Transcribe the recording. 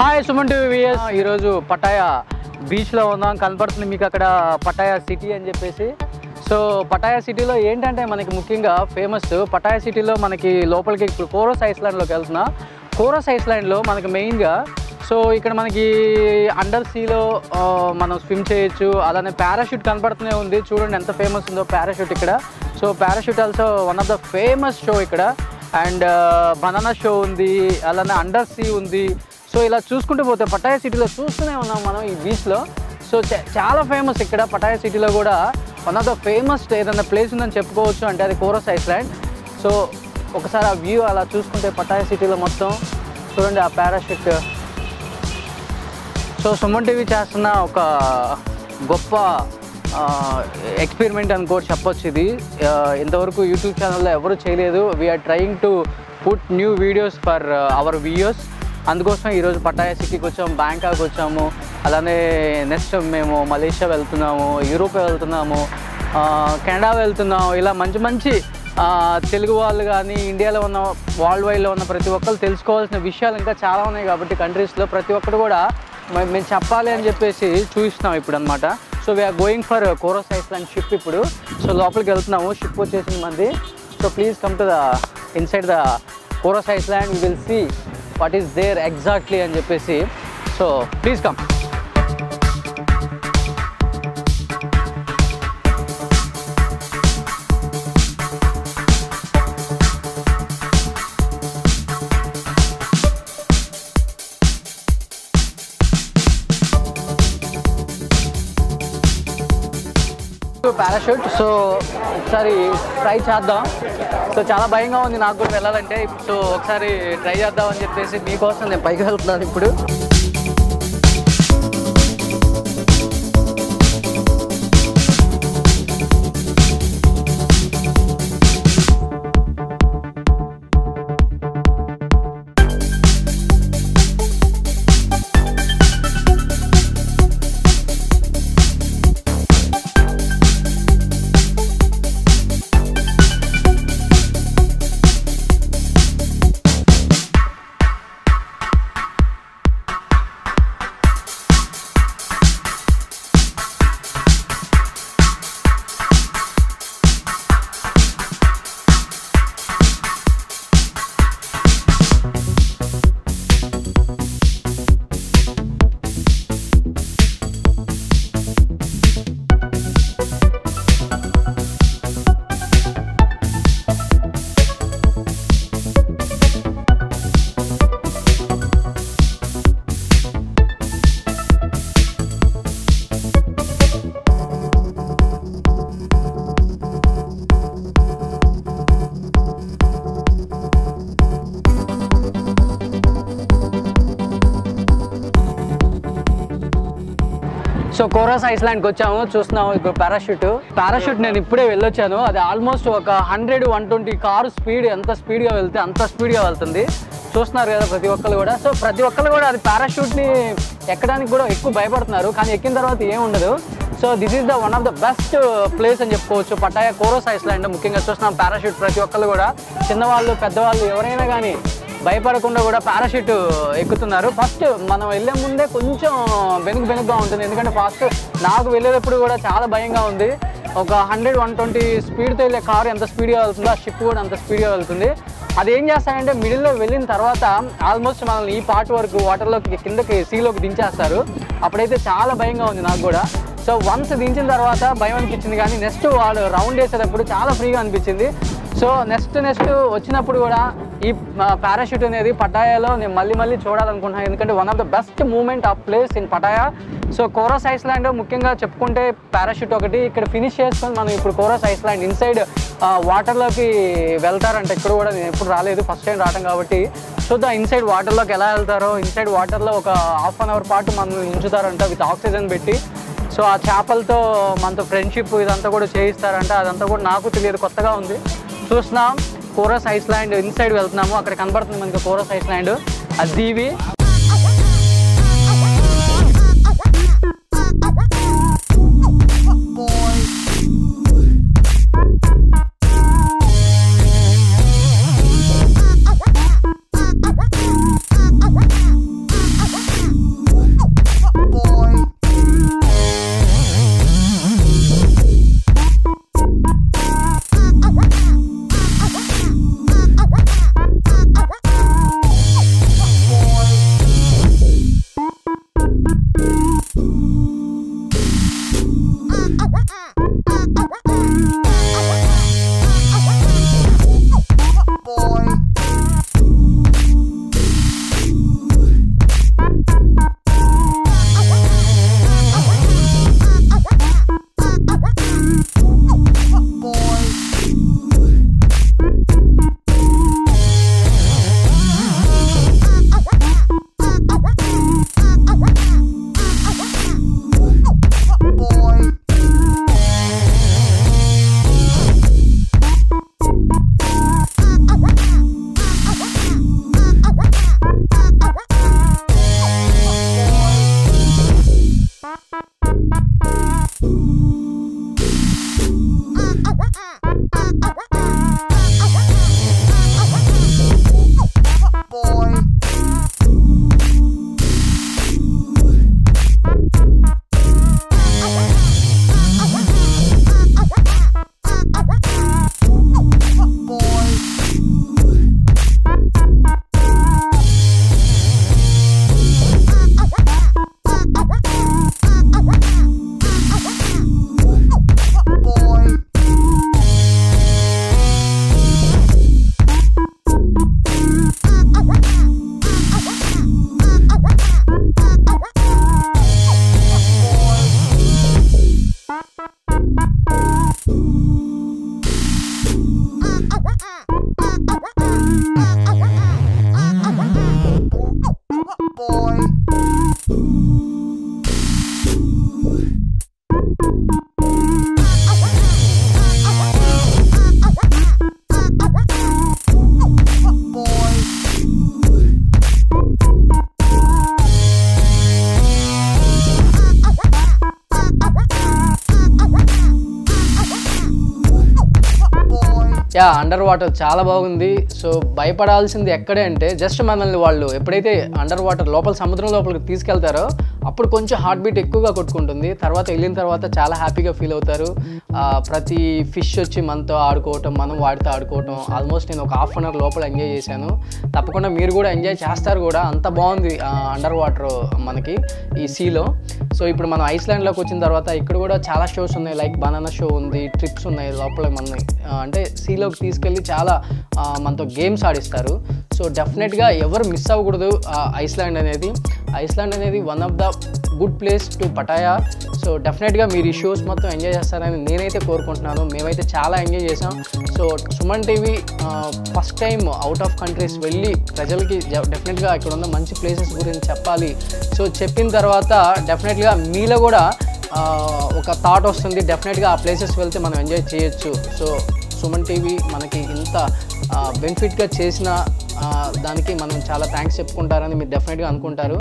Hi Suman TV విఎస్ ఈరోజు Pattaya బీచ్లో ఉన్నాం కనపడుతుంది మీకు అక్కడ పటాయా సిటీ అని చెప్పేసి. సో పటాయా సిటీలో ఏంటంటే మనకి ముఖ్యంగా ఫేమస్ పటాయా సిటీలో మనకి లోపలికి ఇప్పుడు కోరస్ ఐస్లాండ్లోకి వెళ్తున్నా. కోరస్ ఐస్లాండ్లో మనకి మెయిన్గా సో ఇక్కడ మనకి అండర్ సీలో మనం స్విమ్ చేయొచ్చు. అలానే పారాషూట్ కనపడుతూనే ఉంది. చూడండి ఎంత ఫేమస్ ఉందో పారాషూట్ ఇక్కడ. So parachute also one of the famous show ఇక్కడ. అండ్ బనానా షో ఉంది. అలానే అండర్ సీ ఉంది. సో ఇలా చూసుకుంటూ పోతే పటాయా సిటీలో చూస్తూనే ఉన్నాం మనం ఈ బీచ్లో సో చాలా ఫేమస్ ఇక్కడ పటాయా సిటీలో కూడా వన్ ఆఫ్ ద ఫేమస్ ఏదైనా ప్లేస్ ఉందని చెప్పుకోవచ్చు అంటే అది కోరస్ ఐస్లాండ్. సో ఒకసారి ఆ వ్యూ అలా చూసుకుంటే పటాయా సిటీలో మొత్తం చూడండి ఆ పారాషూట్ సో సుమన్ టీవీ చేస్తున్న ఒక గొప్ప ఎక్స్పెరిమెంట్ అని కూడా చెప్పొచ్చు ఇది. ఇంతవరకు యూట్యూబ్ ఛానల్లో ఎవరు చేయలేదు. We are trying to put new videos for our viewers అందుకోసం ఈరోజు పటాయా సిటీకి వచ్చాము బ్యాంకాక్ వచ్చాము అలానే నెక్స్ట్ మేము మలేషియా వెళ్తున్నాము యూరోప్ వెళ్తున్నాము కెనడా వెళ్తున్నాము ఇలా మంచి మంచి తెలుగు వాళ్ళు కానీ ఇండియాలో ఉన్న వరల్డ్ వైడ్లో ఉన్న ప్రతి ఒక్కరు తెలుసుకోవాల్సిన విషయాలు ఇంకా చాలా ఉన్నాయి కాబట్టి కంట్రీస్లో ప్రతి ఒక్కరు కూడా మేము చెప్పాలి అని చెప్పేసి చూపిస్తున్నాం ఇప్పుడు అనమాట so we are going for coral island ship ఇప్పుడు. సో లోపలికి వెళ్తున్నాము షిప్ వచ్చేసింది మంది. So please come to the inside the coral island will see what is there exactly అని చెప్పేసి so please come parachute. So ఒకసారి ట్రై చేద్దాం. So చాలా భయంగా ఉంది నాకు కూడా వెళ్ళాలంటే. సో ఒకసారి ట్రై చేద్దాం అని చెప్పేసి మీకోసం నేను పైకి వెళ్తున్నాను ఇప్పుడు. సో కోరస్ ఐస్లాండ్కి వచ్చాము చూస్తున్నాము. ఇప్పుడు పారాషూట్. పారాషూట్ నేను ఇప్పుడే వెళ్ళొచ్చాను. అది ఆల్మోస్ట్ ఒక hundred one twenty car speed ఎంత స్పీడ్గా వెళ్తే అంత స్పీడ్గా వెళ్తుంది. చూస్తున్నారు కదా ప్రతి ఒక్కరు కూడా. సో ప్రతి ఒక్కరు కూడా అది పారాషూట్ని ఎక్కడానికి కూడా ఎక్కువ భయపడుతున్నారు. కానీ ఎక్కిన తర్వాత ఏం ఉండదు. So this is the one of the best place అని చెప్పుకోవచ్చు. పటాయా కోరోస్ ఐస్లాండ్ ముఖ్యంగా చూస్తున్నాం పారాషూట్ ప్రతి ఒక్కరు కూడా. చిన్నవాళ్ళు పెద్దవాళ్ళు ఎవరైనా కానీ భయపడకుండా కూడా పారాషూట్ ఎక్కుతున్నారు. ఫస్ట్ మనం వెళ్ళే ముందే కొంచెం వెనుక వెనుకగా ఉంటుంది. ఎందుకంటే ఫస్ట్ నాకు వెళ్ళేటప్పుడు కూడా చాలా భయంగా ఉంది. ఒక హండ్రెడ్ వన్ ట్వంటీ స్పీడ్తో వెళ్ళే కారు ఎంత స్పీడ్గా వెళ్తుందో ఆ షిప్ కూడా అంత స్పీడ్గా వెళ్తుంది. అది ఏం చేస్తారంటే మిడిల్లో వెళ్ళిన తర్వాత ఆల్మోస్ట్ మనల్ని ఈ పార్ట్ వరకు వాటర్లోకి కిందకి సీలోకి దించేస్తారు. అప్పుడైతే చాలా భయంగా ఉంది నాకు కూడా. సో వన్స్ దించిన తర్వాత భయం అనిపించింది కానీ నెక్స్ట్ వాళ్ళు రౌండ్ వేసేటప్పుడు చాలా ఫ్రీగా అనిపించింది. సో నెక్స్ట్ నెక్స్ట్ వచ్చినప్పుడు కూడా ఈ పారాషూట్ అనేది పటాయాలో నేను మళ్ళీ మళ్ళీ చూడాలనుకుంటున్నాను. ఎందుకంటే one of the best moment of place in Pattaya. So coral island ముఖ్యంగా చెప్పుకుంటే పారాషూట్ ఒకటి. ఇక్కడ ఫినిష్ చేసుకొని మనం ఇప్పుడు కోరస్ ఐస్లాండ్ ఇన్సైడ్ వాటర్లోకి వెళ్తారంట. ఇక్కడ కూడా నేను ఎప్పుడు రాలేదు. ఫస్ట్ టైం రావడం కాబట్టి. చూద్దాం ఇన్సైడ్ వాటర్లోకి ఎలా వెళ్తారో ఇన్సైడ్ వాటర్లో ఒక హాఫ్ అన్ అవర్ పాటు మనం ఉంచుతారంట విత్ ఆక్సిజన్ పెట్టి. సో ఆ చేపలతో మనతో ఫ్రెండ్షిప్ ఇదంతా కూడా చేయిస్తారంట. అదంతా కూడా నాకు తెలియదు. కొత్తగా ఉంది. చూస్తున్నాం. కోరస్ ఐస్లాండ్ ఇన్సైడ్ వెళ్తున్నాము. అక్కడ కనబడుతుంది మనకి కోరస్ ఐస్లాండ్ అది దీవి. యా అండర్ వాటర్ చాలా బాగుంది. సో భయపడాల్సింది ఎక్కడే అంటే జస్ట్ మనల్ని వాళ్ళు ఎప్పుడైతే అండర్ వాటర్ లోపల సముద్రం లోపలికి తీసుకెళ్తారో అప్పుడు కొంచెం హార్ట్ బీట్ ఎక్కువగా కొట్టుకుంటుంది. తర్వాత వెళ్ళిన తర్వాత చాలా హ్యాపీగా ఫీల్ అవుతారు. ప్రతి ఫిష్ వచ్చి మనతో ఆడుకోవటం మనం వాడితో ఆడుకోవటం ఆల్మోస్ట్ నేను ఒక హాఫ్ అన్ అవర్ లోపల ఎంజాయ్ చేశాను. తప్పకుండా మీరు కూడా ఎంజాయ్ చేస్తారు కూడా. అంత బాగుంది అండర్ వాటర్ మనకి ఈ సీలో సో ఇప్పుడు మనం ఐస్లాండ్లోకి వచ్చిన తర్వాత ఇక్కడ కూడా చాలా షోస్ ఉన్నాయి. లైక్ బనానా షో ఉంది ట్రిప్స్ ఉన్నాయి లోపల మన అంటే సీలోకి తీసుకెళ్ళి చాలా మనతో గేమ్స్ ఆడిస్తారు. సో డెఫినెట్గా ఎవరు మిస్ అవ్వకూడదు ఐస్లాండ్ అనేది. ఐస్లాండ్ అనేది one of the good place to Pattaya so డెఫినెట్గా మీరు ఈ షోస్ మొత్తం ఎంజాయ్ చేస్తారని నేనైతే కోరుకుంటున్నాను. మేమైతే చాలా ఎంజాయ్ చేసాం so Suman TV first time out of countries వెళ్ళి ప్రజలకి డెఫినెట్గా ఇక్కడ ఉన్న మంచి ప్లేసెస్ గురించి చెప్పాలి. సో చెప్పిన తర్వాత డెఫినెట్గా మీలో కూడా ఒక థాట్ వస్తుంది. డెఫినెట్గా ఆ ప్లేసెస్ వెళ్తే మనం ఎంజాయ్ చేయొచ్చు. సో సుమన్ టీవీ మనకి ఇంత బెనిఫిట్గా చేసిన దానికి మనం చాలా థ్యాంక్స్ చెప్పుకుంటారని మీరు డెఫినెట్గా అనుకుంటారు.